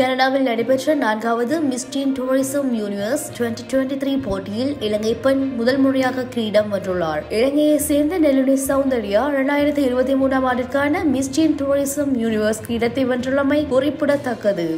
கனடாவில் நடைபெற்ற நான்காவது மிஸ்டீன் டூரிசம் யூனிவர்ஸ் 2023 போட்டியில் இலங்கை பெண் முதல் முறையாக கிரீடம் வென்றுள்ளார் இலங்கையை சேர்ந்த நெல்லுனி சௌந்தர்யா இரண்டாயிரத்தி இருபத்தி மூன்றாம் ஆண்டிற்கான மிஸ்டீன் டூரிசம் யூனிவர்ஸ் கிரீடத்தை வென்றுள்ளமை குறிப்பிடத்தக்கது.